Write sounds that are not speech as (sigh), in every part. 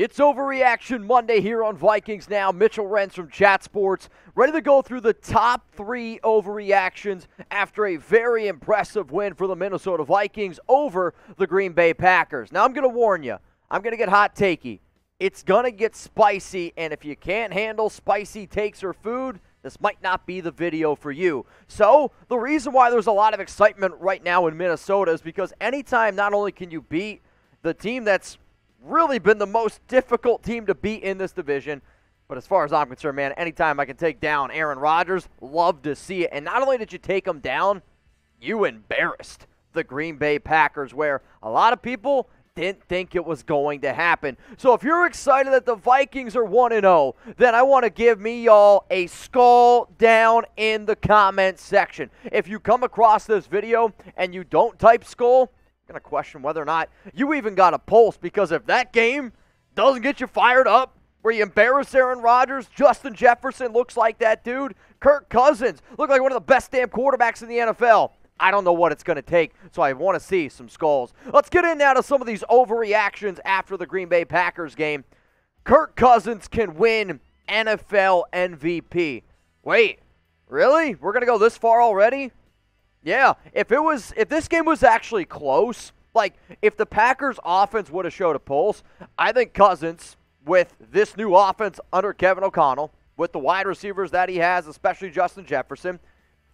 It's Overreaction Monday here on Vikings Now. Mitchell Renz from Chat Sports, ready to go through the top three overreactions after a very impressive win for the Minnesota Vikings over the Green Bay Packers. Now, I'm going to warn you, I'm going to get hot takey. It's going to get spicy, and if you can't handle spicy takes or food, this might not be the video for you. So, the reason why there's a lot of excitement right now in Minnesota is because anytime not only can you beat the team that's really been the most difficult team to beat in this division. But as far as I'm concerned, man, anytime I can take down Aaron Rodgers, love to see it. And not only did you take him down, you embarrassed the Green Bay Packers, where a lot of people didn't think it was going to happen. So if you're excited that the Vikings are 1 0, then I want to give me y'all a skull down in the comment section. If you come across this video and you don't type skull, going to question whether or not you even got a pulse because if that game doesn't get you fired up, where you embarrass Aaron Rodgers, Justin Jefferson looks like that dude, Kirk Cousins look like one of the best damn quarterbacks in the NFL. I don't know what it's going to take, so I want to see some skulls. Let's get in now to some of these overreactions after the Green Bay Packers game. Kirk Cousins can win NFL MVP. Wait, really? We're going to go this far already? Yeah, if it was if this game was actually close, like if the Packers offense would have showed a pulse, I think Cousins with this new offense under Kevin O'Connell, with the wide receivers that he has, especially Justin Jefferson,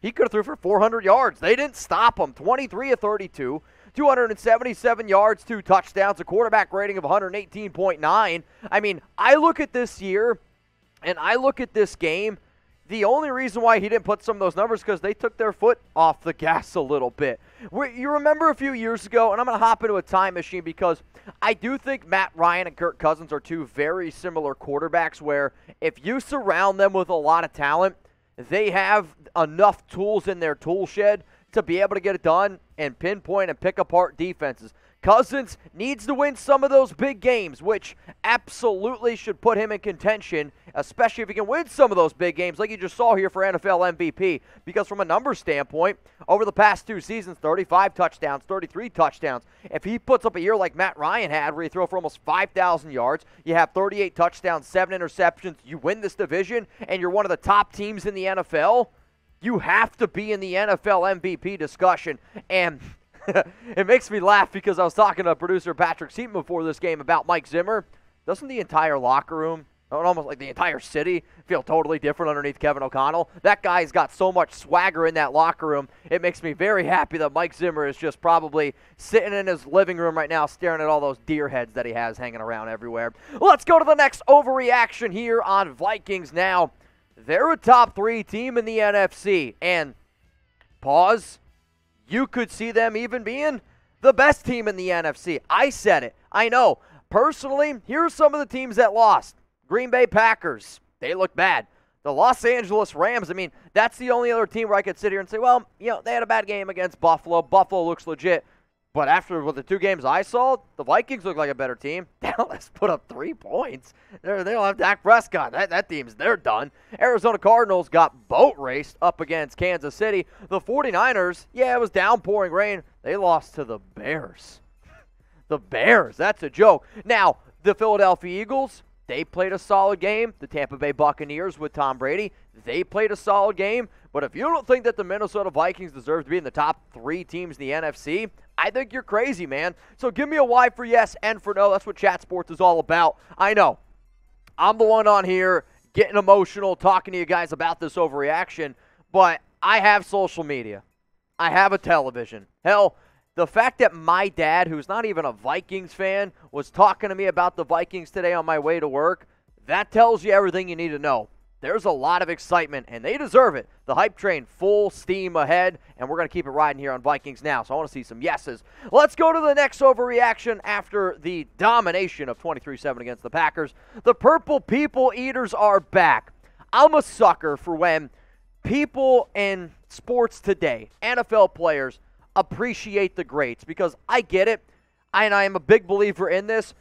he could have threw for 400 yards. They didn't stop him. 23 of 32, 277 yards, two touchdowns, a quarterback rating of 118.9. I mean, I look at this year and I look at this game the only reason why he didn't put some of those numbers because they took their foot off the (laughs) gas a little bit. You remember a few years ago, and I'm going to hop into a time machine because I do think Matt Ryan and Kirk Cousins are two very similar quarterbacks where if you surround them with a lot of talent, they have enough tools in their tool shed to be able to get it done and pinpoint and pick apart defenses. Cousins needs to win some of those big games, which absolutely should put him in contention, especially if he can win some of those big games, like you just saw here for NFL MVP. Because from a numbers standpoint, over the past two seasons, 35 touchdowns, 33 touchdowns. If he puts up a year like Matt Ryan had, where he throw for almost 5,000 yards, you have 38 touchdowns, seven interceptions, you win this division, and you're one of the top teams in the NFL. You have to be in the NFL MVP discussion. And (laughs) it makes me laugh because I was talking to producer Patrick Seaton before this game about Mike Zimmer. Doesn't the entire locker room, almost like the entire city, feel totally different underneath Kevin O'Connell? That guy's got so much swagger in that locker room. It makes me very happy that Mike Zimmer is just probably sitting in his living room right now staring at all those deer heads that he has hanging around everywhere. Let's go to the next overreaction here on Vikings now. They're a top three team in the NFC. And pause you could see them even being the best team in the NFC. I said it. I know. Personally, here are some of the teams that lost. Green Bay Packers, they look bad. The Los Angeles Rams, I mean, that's the only other team where I could sit here and say, well, you know, they had a bad game against Buffalo. Buffalo looks legit. But after what the two games I saw, the Vikings look like a better team. (laughs) Dallas put up three points. They're, they don't have Dak Prescott. That, that team's, they're done. Arizona Cardinals got boat raced up against Kansas City. The 49ers, yeah, it was downpouring rain. They lost to the Bears. (laughs) the Bears, that's a joke. Now, the Philadelphia Eagles, they played a solid game. The Tampa Bay Buccaneers with Tom Brady, they played a solid game. But if you don't think that the Minnesota Vikings deserve to be in the top three teams in the NFC, I think you're crazy, man. So give me a Y for yes and for no. That's what Chat Sports is all about. I know. I'm the one on here getting emotional, talking to you guys about this overreaction, but I have social media. I have a television. Hell, the fact that my dad, who's not even a Vikings fan, was talking to me about the Vikings today on my way to work, that tells you everything you need to know there's a lot of excitement, and they deserve it. The hype train full steam ahead, and we're going to keep it riding here on Vikings Now. So I want to see some yeses. Let's go to the next overreaction after the domination of 23 7 against the Packers. The Purple People Eaters are back. I'm a sucker for when people in sports today, NFL players, appreciate the greats because I get it, and I am a big believer in this.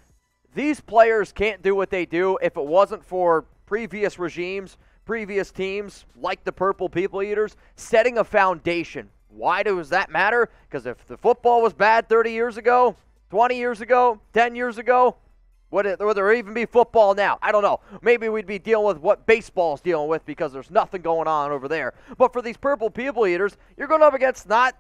These players can't do what they do if it wasn't for previous regimes, previous teams, like the Purple People Eaters, setting a foundation. Why does that matter? Because if the football was bad 30 years ago, 20 years ago, 10 years ago, Would, it, would there even be football now? I don't know. Maybe we'd be dealing with what baseball's dealing with because there's nothing going on over there. But for these purple people eaters, you're going up against not,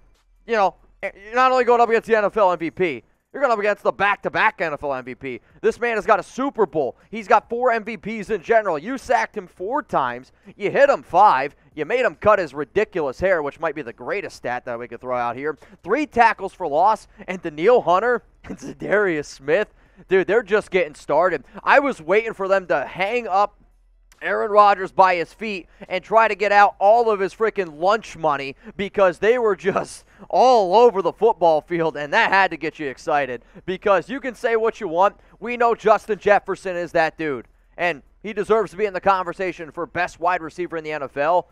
you know, eh, you're not only going up against the NFL MVP, you're going up against the back to back NFL MVP. This man has got a Super Bowl. He's got four MVPs in general. You sacked him four times. You hit him five. You made him cut his ridiculous hair, which might be the greatest stat that we could throw out here. Three tackles for loss. And Danielle Hunter (laughs) and Za'Darius Smith Dude, they're just getting started. I was waiting for them to hang up Aaron Rodgers by his feet and try to get out all of his freaking lunch money because they were just (laughs) all over the football field, and that had to get you excited because you can say what you want. We know Justin Jefferson is that dude, and he deserves to be in the conversation for best wide receiver in the NFL.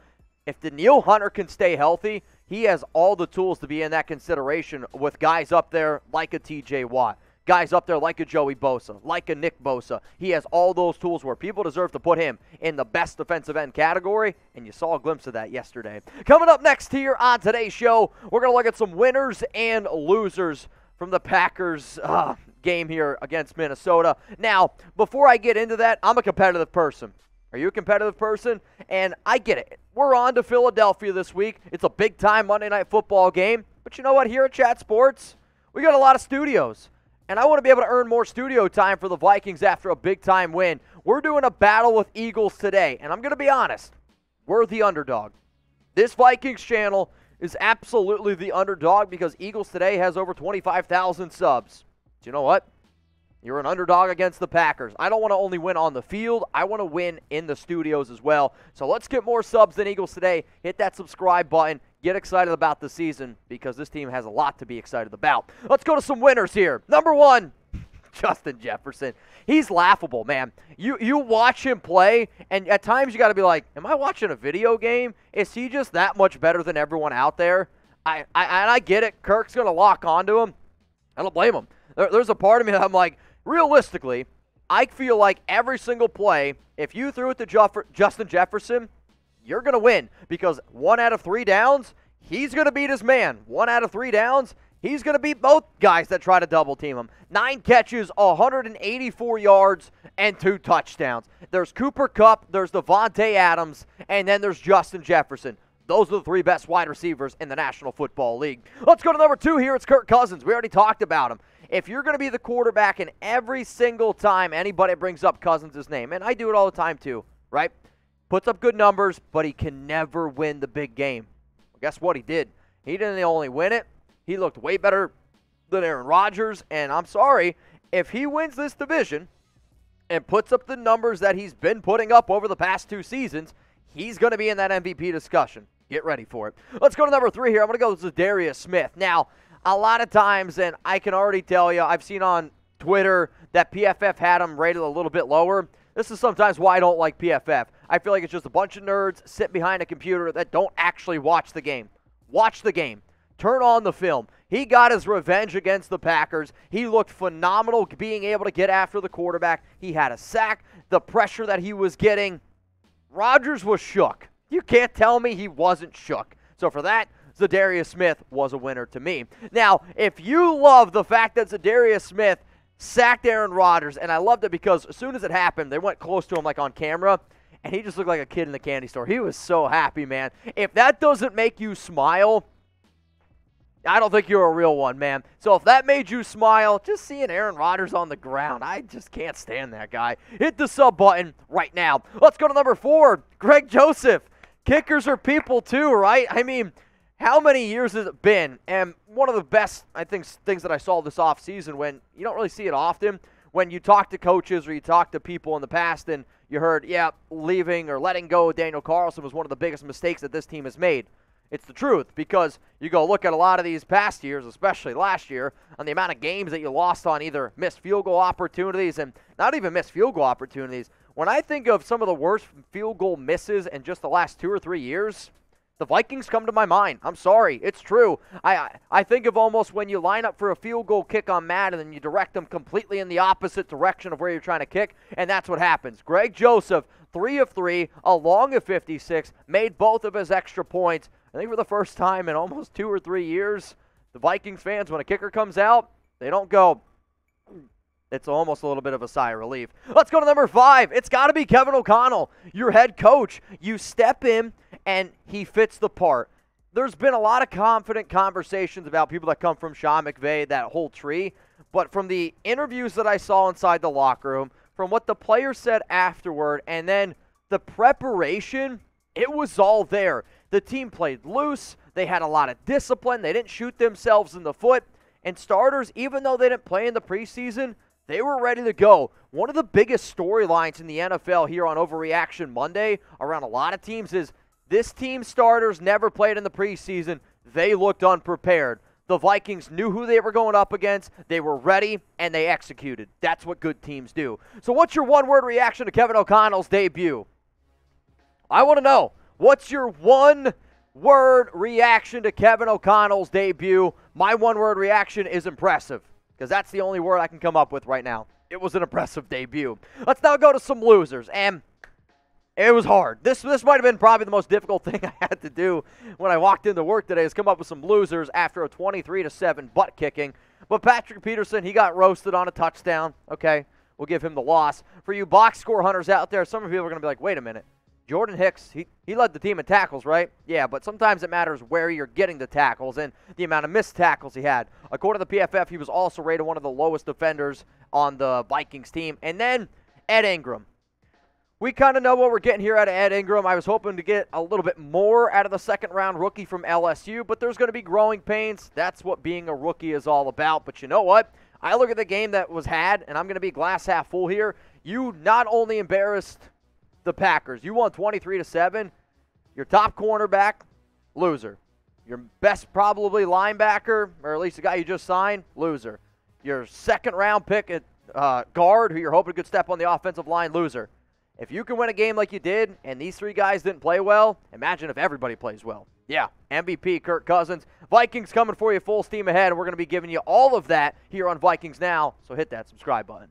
If Danielle Hunter can stay healthy, he has all the tools to be in that consideration with guys up there like a TJ Watt guys up there like a Joey Bosa, like a Nick Bosa. He has all those tools where people deserve to put him in the best defensive end category, and you saw a glimpse of that yesterday. Coming up next here on today's show, we're going to look at some winners and losers from the Packers uh, game here against Minnesota. Now, before I get into that, I'm a competitive person. Are you a competitive person? And I get it. We're on to Philadelphia this week. It's a big time Monday night football game. But you know what? Here at Chat Sports, we got a lot of studios. And I want to be able to earn more studio time for the Vikings after a big time win. We're doing a battle with Eagles today. And I'm going to be honest, we're the underdog. This Vikings channel is absolutely the underdog because Eagles today has over 25,000 subs. Do you know what? You're an underdog against the Packers. I don't want to only win on the field, I want to win in the studios as well. So let's get more subs than Eagles today. Hit that subscribe button. Get excited about the season because this team has a lot to be excited about. Let's go to some winners here. Number one, (laughs) Justin Jefferson. He's laughable, man. You you watch him play, and at times you got to be like, "Am I watching a video game? Is he just that much better than everyone out there?" I I, and I get it. Kirk's gonna lock onto him. I don't blame him. There, there's a part of me that I'm like, realistically, I feel like every single play, if you threw it to Justin Jefferson, you're going to win because one out of three downs, he's going to beat his man. One out of three downs, he's going to beat both guys that try to double team him. Nine catches, 184 yards, and two touchdowns. There's Cooper Kupp, there's Davante Adams, and then there's Justin Jefferson. Those are the three best wide receivers in the National Football League. Let's go to number two here. It's Kirk Cousins. We already talked about him. If you're going to be the quarterback and every single time anybody brings up Cousins' name, and I do it all the time too, right? Puts up good numbers, but he can never win the big game. Well, guess what? He did. He didn't only win it, he looked way better than Aaron Rodgers. And I'm sorry, if he wins this division and puts up the numbers that he's been putting up over the past two seasons, he's going to be in that MVP discussion. Get ready for it. Let's go to number three here. I'm going to go with Darius Smith. Now, a lot of times, and I can already tell you, I've seen on Twitter that PFF had him rated a little bit lower. This is sometimes why I don't like PFF. I feel like it's just a bunch of nerds sit behind a computer that don't actually watch the game. Watch the game. Turn on the film. He got his revenge against the Packers. He looked phenomenal being able to get after the quarterback. He had a sack. The pressure that he was getting, Rodgers was shook. You can't tell me he wasn't shook. So for that, Za'Darius Smith was a winner to me. Now, if you love the fact that Za'Darius Smith sacked Aaron Rodgers, and I loved it because as soon as it happened, they went close to him like on camera, and he just looked like a kid in the candy store. He was so happy, man. If that doesn't make you smile, I don't think you're a real one, man. So if that made you smile, just seeing Aaron Rodgers on the ground, I just can't stand that guy. Hit the sub button right now. Let's go to number four, Greg Joseph. Kickers are people too, right? I mean, how many years has it been? And one of the best, I think, things that I saw this offseason when you don't really see it often, when you talk to coaches or you talk to people in the past and you heard, yeah, leaving or letting go of Daniel Carlson was one of the biggest mistakes that this team has made. It's the truth because you go look at a lot of these past years, especially last year, on the amount of games that you lost on either missed field goal opportunities and not even missed field goal opportunities. When I think of some of the worst field goal misses in just the last two or three years, the Vikings come to my mind. I'm sorry, it's true. I I think of almost when you line up for a field goal kick on Madden and you direct them completely in the opposite direction of where you're trying to kick, and that's what happens. Greg Joseph, three of three, along a 56, made both of his extra points. I think for the first time in almost two or three years, the Vikings fans, when a kicker comes out, they don't go. it's almost a little bit of a sigh of relief. Let's go to number five. It's got to be Kevin O'Connell, your head coach. You step in, and he fits the part. There's been a lot of confident conversations about people that come from Sean McVay, that whole tree. But from the interviews that I saw inside the locker room, from what the players said afterward, and then the preparation, it was all there. The team played loose. They had a lot of discipline. They didn't shoot themselves in the foot. And starters, even though they didn't play in the preseason, they were ready to go. One of the biggest storylines in the NFL here on Overreaction Monday around a lot of teams is this team's starters never played in the preseason. They looked unprepared. The Vikings knew who they were going up against. They were ready and they executed. That's what good teams do. So, what's your one word reaction to Kevin O'Connell's debut? I want to know what's your one word reaction to Kevin O'Connell's debut? My one word reaction is impressive because that's the only word I can come up with right now. It was an impressive debut. Let's now go to some losers. And it was hard. This this might have been probably the most difficult (laughs) thing I had to do when I walked into work today is come up with some losers after a 23 to 7 butt kicking. But Patrick Peterson, he got roasted on a touchdown. Okay, we'll give him the loss. For you box score hunters out there, some of you are going to be like, "Wait a minute. Jordan Hicks, he, he led the team in tackles, right? Yeah, but sometimes it matters where you're getting the tackles and the amount of missed tackles he had. According to the PFF, he was also rated one of the lowest defenders on the Vikings team. And then Ed Ingram we kind of know what we're getting here out of Ed Ingram. I was hoping to get a little bit more out of the second round rookie from LSU, but there's going to be growing pains. That's what being a rookie is all about. But you know what? I look at the game that was had, and I'm going to be glass half full here. You not only embarrassed the Packers, you won 23 to 7. Your top cornerback, loser. Your best probably linebacker, or at least the guy you just signed, loser. Your second round pick at uh, guard, who you're hoping could step on the offensive line, loser. If you can win a game like you did, and these three guys didn't play well, imagine if everybody plays well. Yeah, MVP Kirk Cousins. Vikings coming for you full steam ahead, and we're going to be giving you all of that here on Vikings Now, so hit that subscribe button.